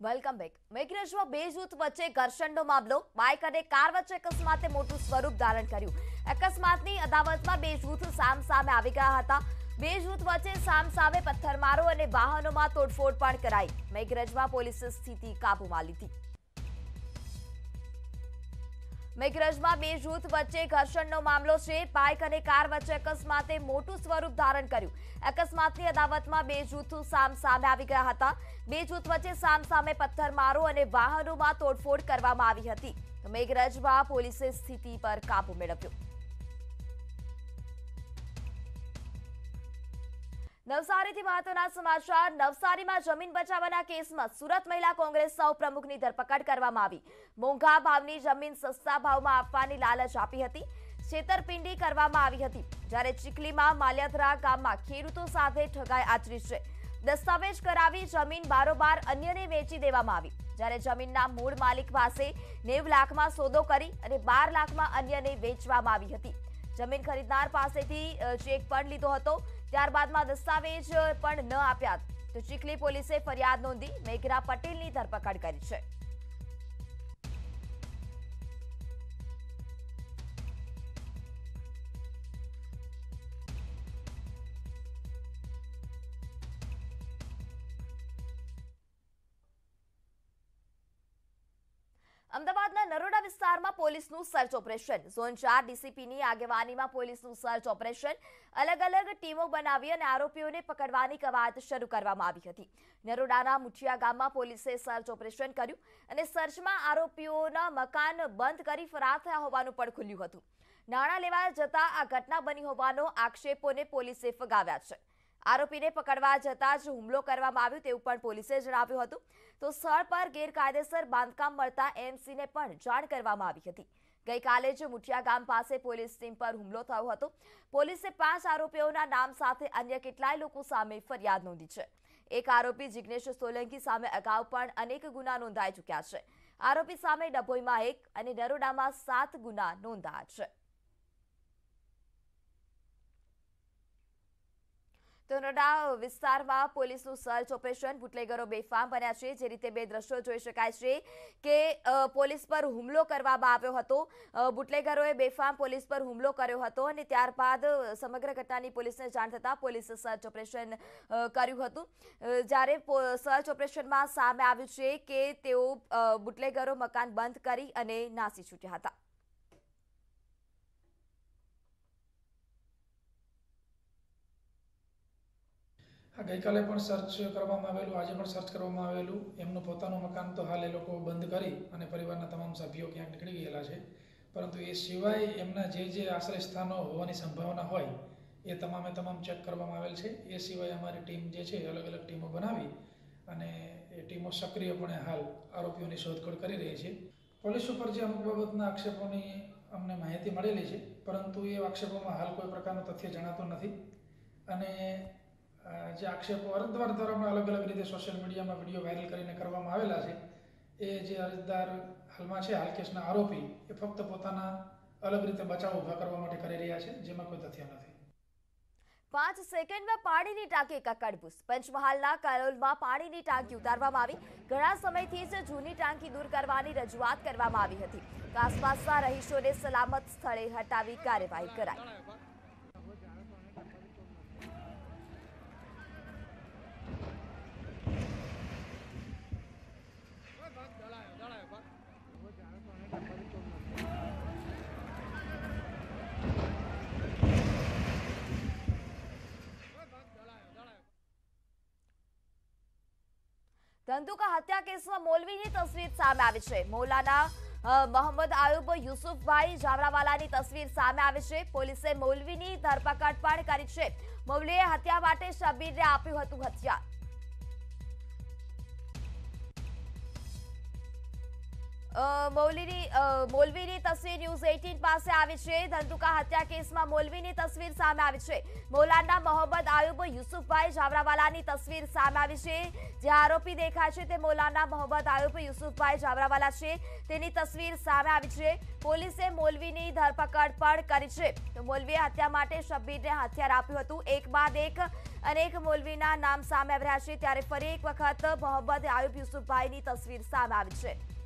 Welcome back મેઘરજમાં બે જૂથ વચ્ચે ઘર્ષણનો મામલો. બાઇક અને કાર વચ્ચે અકસ્માતે મોટું સ્વરૂપ ધારણ કર્યું. અકસ્માતની અદાવતમાં બે જૂથ સામ સામે આવી ગયા હતા. બે જૂથ વચ્ચે સામ સામે પથ્થરમારો અને વાહનોમાં તોડફોડ પણ કરાઈ. મેઘરજમાં પોલીસે સ્થિતિ કાબૂમાં લીધી. મેઘરજમાં બે જૂથ વચ્ચે ઘર્ષણનો મામલો છે. બાઇક અને કાર વચ્ચે અકસ્માતે મોટું સ્વરૂપ ધારણ કર્યું. અકસ્માતની અદાવતમાં બે જૂથો સામ સામે આવી ગયા હતા. બે જૂથ વચ્ચે સામ સામે પથ્થરમારો અને વાહનોમાં તોડફોડ કરવામાં આવી હતી. મેઘરજમાં પોલીસે સ્થિતિ પર કાબુ મેળવ્યો. નવસારીથી મહત્વના સમાચાર. નવસારીમાં જમીન બચાવવાના કેસમાં સુરત મહિલા કોંગ્રેસ સૌ પ્રમુખની ધરપકડ કરવામાં આવી. મોંઘા ભાવની જમીન સસ્તા ભાવમાં આપવાની લાલચ આપી હતી. છેતરપિંડી કરવામાં આવી હતી. જ્યારે ચીખલીમાં માલ્યાધરા ગામમાં ખેડૂતો સાથે ઠગાઈ આચરી છે. દસ્તાવેજ કરાવી જમીન બારોબાર અન્યને વેચી દેવામાં આવી. જ્યારે જમીનના મૂળ માલિક પાસે નેવ લાખમાં સોદો કરી અને બાર લાખમાં અન્યને વેચવામાં આવી હતી. જમીન ખરીદનાર પાસેથી ચેક પણ લીધો હતો. ત્યારબાદમાં દસ્તાવેજ પણ ન આપ્યા. તો ચીખલી પોલીસે ફરિયાદ નોંધી મેઘરા પટેલની ધરપકડ કરી છે. અમદાવાદના નરોડા વિસ્તારમાં પોલીસનું સર્ચ ઓપરેશન. ઝોન ચાર ડીસીપીની આગેવાનીમાં પોલીસનું સર્ચ ઓપરેશન. અલગ અલગ ટીમો બનાવી અને આરોપીઓને પકડવાની કવાયત શરૂ કરવામાં આવી હતી. નરોડાના મુઠિયા ગામમાં પોલીસે સર્ચ ઓપરેશન કર્યું અને સર્ચમાં આરોપીઓના મકાન બંધ કરી ફરાર થયા હોવાનું પણ ખુલ્યું હતું. નાણાં લેવા જતા આ ઘટના બની હોવાનો આક્ષેપોને પોલીસે ફગાવ્યા છે. આરોપીને પકડવા જતા જ હુમલો કરવામાં આવ્યો તેવું પણ પોલીસે જણાવ્યું હતું. તો સ્થળ પર ગેરકાયદેસર બાંધકામ મળતા એમસીને પણ જાણ કરવામાં આવી હતી. ગઈકાલે જ મુઠિયા ગામ પાસે પોલીસ ટીમ પર હુમલો થયો હતો. પોલીસે પાંચ આરોપીઓના નામ સાથે અન્ય કેટલાય લોકો સામે ફરિયાદ નોંધી છે. એક આરોપી જિજ્ઞેશ સોલંકી સામે અગાઉ પણ અનેક ગુના નોંધાઈ ચૂક્યા છે. આરોપી સામે ડભોઈમાં એક અને નરોડામાં સાત ગુના નોંધાયા છે. તો નોડા વિસ્તારમાં પોલીસનું સર્ચ ઓપરેશન બુટલેગરો બેફામ બન્યા છે, જે રીતે બે દ્રશ્યો જોઈ શકાય છે કે પોલીસ પર હુમલો કરવામાં આવ્યો હતો. બુટલેગરોએ બેફામ પોલીસ પર હુમલો કર્યો હતો અને ત્યારબાદ સમગ્ર ઘટનાની પોલીસને જાણ થતાં પોલીસે સર્ચ ઓપરેશન કર્યું હતું. જ્યારે સર્ચ ઓપરેશનમાં સામે આવ્યું છે કે તેઓ બુટલેગરો મકાન બંધ કરી અને નાસી છૂટ્યા હતા. ગઈકાલે પણ સર્ચ કરવામાં આવેલું, આજે પણ સર્ચ કરવામાં આવેલું. એમનું પોતાનું મકાન તો હાલ એ લોકો બંધ કરી અને પરિવારના તમામ સભ્યો ક્યાંક નીકળી ગયેલા છે. પરંતુ એ સિવાય એમના જે જે આશ્રય સ્થાનો હોવાની સંભાવના હોય, એ તમામે તમામ ચેક કરવામાં આવેલ છે. એ સિવાય અમારી ટીમ જે છે, અલગ અલગ ટીમો બનાવી અને એ ટીમો સક્રિયપણે હાલ આરોપીઓની શોધખોળ કરી રહી છે. પોલીસ ઉપર જે અમુક બાબતના આક્ષેપોની અમને માહિતી મળેલી છે, પરંતુ એ આક્ષેપોમાં હાલ કોઈ પ્રકારનું તથ્ય જણાતું નથી. અને જે આક્ષેપો અરજદાર દ્વારા અલગ અલગ રીતે સોશિયલ મીડિયામાં વીડિયો વાયરલ કરીને કરવામાં આવેલા છે, એ જે અરજદાર હાલમાં છે, હાલ કેસના આરોપી, એ ફક્ત પોતાના અલગ રીતે બચાવ ઊભા કરવા માટે કરી રહ્યા છે, જેમાં કોઈ તથ્ય નથી. પાંચ સેકન્ડમાં પાણીની ટાંકી કકડબૂસ પંચમહાલના કલોલમાં પાણીની ટાંકી ઉતારવામાં આવી. ઘણા સમયથી જ જૂની ટાંકી દૂર કરવાની રજૂઆત કરવામાં આવી હતી. આસપાસના રહીશોને સલામત સ્થળે હટાવી કાર્યવાહી કરાઈ. ધંધુકા હત્યા કેસમાં મોલવીની તસવીર સામે આવી છે. મૌલાના મોહમ્મદ આયુબ યુસુફભાઈ જાવરાવાલાની તસવીર સામે આવી છે. પોલીસે મૌલવીની ધરપકડ પણ કરી છે. મૌલીએ હત્યા માટે શબીરને આપ્યું હતું હથિયાર મૌલીની અ, મોલવીની તસવીર ન્યૂઝ એઇટીન પાસે આવી છે. ધંધુકા હત્યા કેસમાં મોલવીની તસવીર સામે આવી છે. મૌલાના મોહમ્મદ આયુબ યુસુફભાઈ જાવરાવાલાની તસવીર સામે આવી છે. જે આરોપી દેખાય છે તે મૌલાના મોહમ્મદ આયુબ યુસુફભાઈ જાવરાવાલા છે. તેની તસવીર સામે આવી છે. પોલીસે મોલવીની ધરપકડ પણ કરી છે. તો મોલવીએ હત્યા માટે શબ્બીરને હથિયાર આપ્યું હતું. એક બાદ એક અનેક મોલવીના નામ સામે આવી રહ્યા છે. ત્યારે ફરી એક વખત મોહમ્મદ આયુબ યુસુફભાઈની તસવીર સામે આવી છે.